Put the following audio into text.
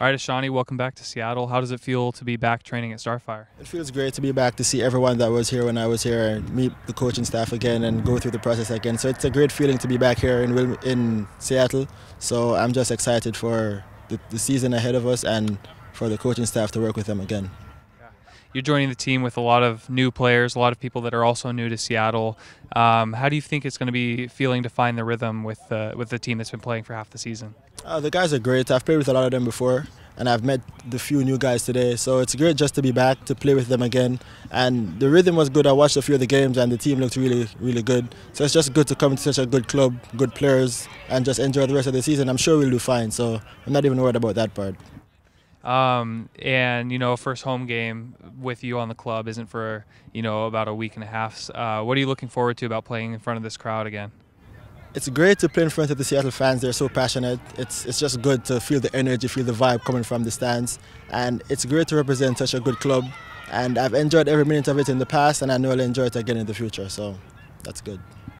All right, Ashani, welcome back to Seattle. How does it feel to be back training at Starfire? It feels great to be back to see everyone that was here when I was here and meet the coaching staff again and go through the process again. So it's a great feeling to be back here in in Seattle. So I'm just excited for the, the season ahead of us and for the coaching staff to work with them again. You're joining the team with a lot of new players, a lot of people that are also new to Seattle. Um, how do you think it's going to be feeling to find the rhythm with uh, with the team that's been playing for half the season? Uh, the guys are great. I've played with a lot of them before, and I've met the few new guys today. So it's great just to be back to play with them again. And the rhythm was good. I watched a few of the games, and the team looked really, really good. So it's just good to come to such a good club, good players, and just enjoy the rest of the season. I'm sure we'll do fine. So I'm not even worried about that part. Um, and you know, first home game with you on the club isn't for you know about a week and a half. Uh, what are you looking forward to about playing in front of this crowd again? It's great to play in front of the Seattle fans. They're so passionate. It's it's just good to feel the energy, feel the vibe coming from the stands, and it's great to represent such a good club. And I've enjoyed every minute of it in the past, and I know I'll enjoy it again in the future. So that's good.